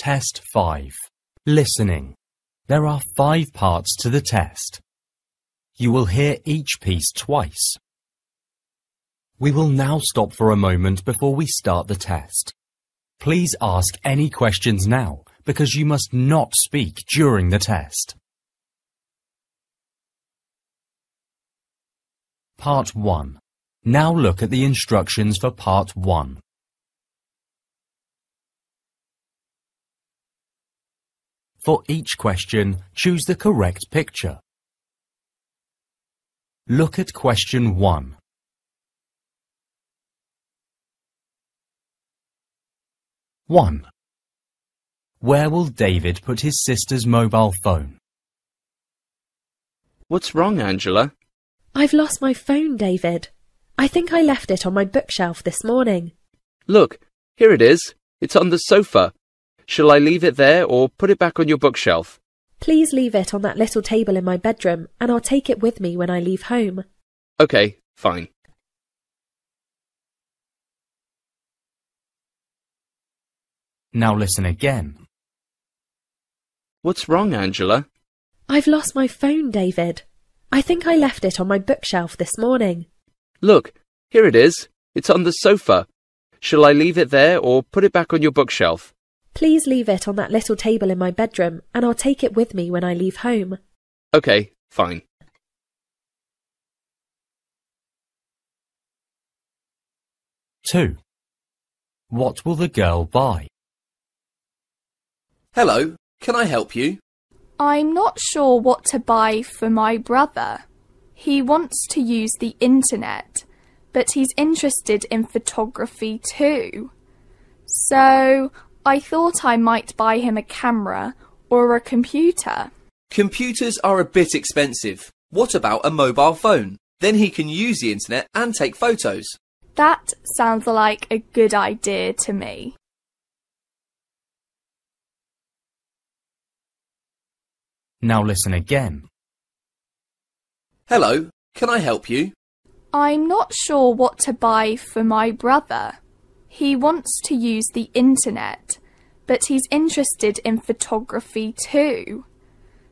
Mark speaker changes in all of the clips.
Speaker 1: Test 5. Listening. There are five parts to the test. You will hear each piece twice. We will now stop for a moment before we start the test. Please ask any questions now because you must not speak during the test. Part 1. Now look at the instructions for Part 1. For each question, choose the correct picture. Look at question 1. One. Where will David put his sister's mobile phone?
Speaker 2: What's wrong, Angela?
Speaker 3: I've lost my phone, David. I think I left it on my bookshelf this morning.
Speaker 2: Look, here it is. It's on the sofa. Shall I leave it there or put it back on your bookshelf?
Speaker 3: Please leave it on that little table in my bedroom and I'll take it with me when I leave home.
Speaker 2: Okay, fine.
Speaker 1: Now listen again.
Speaker 2: What's wrong, Angela?
Speaker 3: I've lost my phone, David. I think I left it on my bookshelf this morning.
Speaker 2: Look, here it is. It's on the sofa. Shall I leave it there or put it back on your bookshelf?
Speaker 3: Please leave it on that little table in my bedroom and I'll take it with me when I leave home.
Speaker 2: Okay, fine.
Speaker 1: Two. What will the girl buy?
Speaker 4: Hello, can I help you?
Speaker 5: I'm not sure what to buy for my brother. He wants to use the internet, but he's interested in photography too. So I thought I might buy him a camera or a computer.
Speaker 4: Computers are a bit expensive. What about a mobile phone? Then he can use the internet and take photos.
Speaker 5: That sounds like a good idea to me.
Speaker 1: Now listen again.
Speaker 4: Hello, can I help you?
Speaker 5: I'm not sure what to buy for my brother. He wants to use the internet, but he's interested in photography too.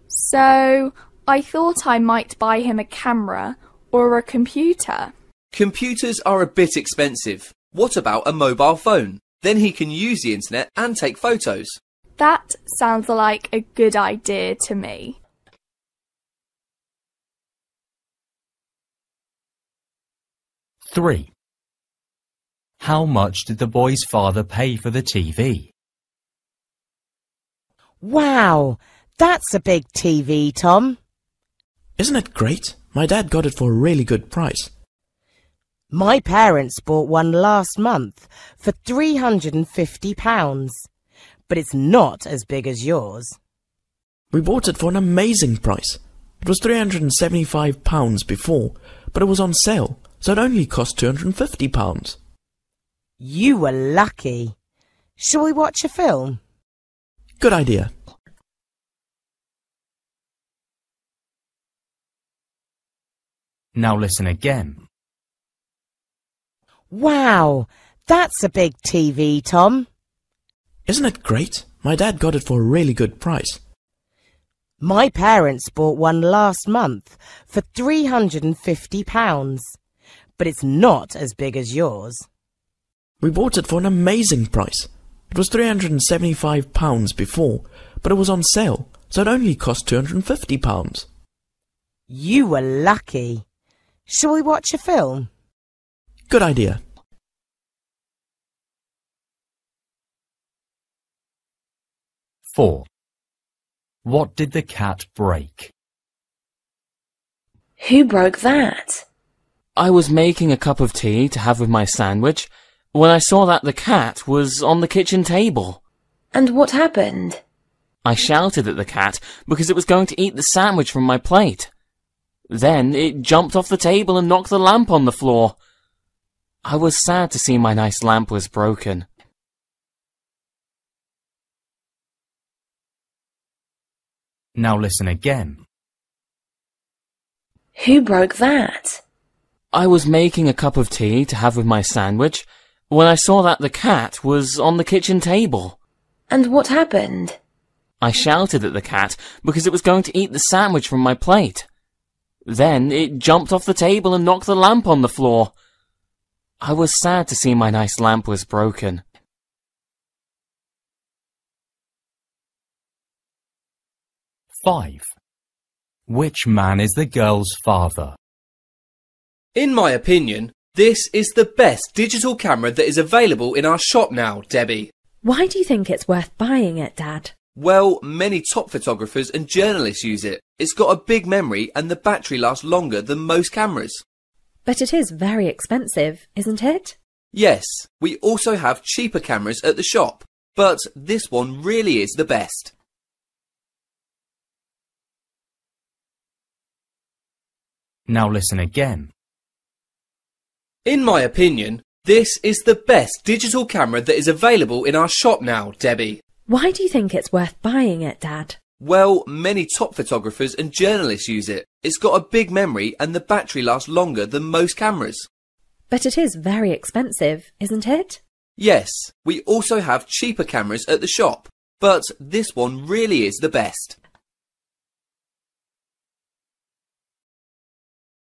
Speaker 5: So I thought I might buy him a camera or a computer.
Speaker 4: Computers are a bit expensive. What about a mobile phone? Then he can use the internet and take photos.
Speaker 5: That sounds like a good idea to me.
Speaker 1: Three. How much did the boy's father pay for the TV?
Speaker 6: Wow, that's a big TV, Tom.
Speaker 7: Isn't it great? My dad got it for a really good price.
Speaker 6: My parents bought one last month for £350, but it's not as big as yours.
Speaker 7: We bought it for an amazing price. It was £375 before, but it was on sale, so it only cost £250.
Speaker 6: You were lucky. Shall we watch a film?
Speaker 7: Good idea.
Speaker 1: Now listen again.
Speaker 6: Wow, that's a big TV, Tom.
Speaker 7: Isn't it great? My dad got it for a really good price.
Speaker 6: My parents bought one last month for £350, but it's not as big as yours.
Speaker 7: We bought it for an amazing price. It was £375 before, but it was on sale, so it only cost £250.
Speaker 6: You were lucky. Shall we watch a film?
Speaker 7: Good idea.
Speaker 1: Four. What did the cat break?
Speaker 8: Who broke that?
Speaker 9: I was making a cup of tea to have with my sandwich when I saw that the cat was on the kitchen table.
Speaker 8: And what happened?
Speaker 9: I shouted at the cat because it was going to eat the sandwich from my plate. Then it jumped off the table and knocked the lamp on the floor. I was sad to see my nice lamp was broken.
Speaker 1: Now listen again.
Speaker 8: Who broke that?
Speaker 9: I was making a cup of tea to have with my sandwich when I saw that the cat was on the kitchen table.
Speaker 8: And what happened?
Speaker 9: I shouted at the cat because it was going to eat the sandwich from my plate. Then it jumped off the table and knocked the lamp on the floor. I was sad to see my nice lamp was broken.
Speaker 1: Five. Which man is the girl's father?
Speaker 4: In my opinion, this is the best digital camera that is available in our shop now, Debbie.
Speaker 3: Why do you think it's worth buying it, Dad?
Speaker 4: Well, many top photographers and journalists use it. It's got a big memory and the battery lasts longer than most cameras.
Speaker 3: But it is very expensive, isn't it?
Speaker 4: Yes, we also have cheaper cameras at the shop, but this one really is the best.
Speaker 1: Now listen again.
Speaker 4: In my opinion, this is the best digital camera that is available in our shop now, Debbie.
Speaker 3: Why do you think it's worth buying it, Dad?
Speaker 4: Well, many top photographers and journalists use it. It's got a big memory and the battery lasts longer than most cameras.
Speaker 3: But it is very expensive, isn't it?
Speaker 4: Yes, we also have cheaper cameras at the shop, but this one really is the best.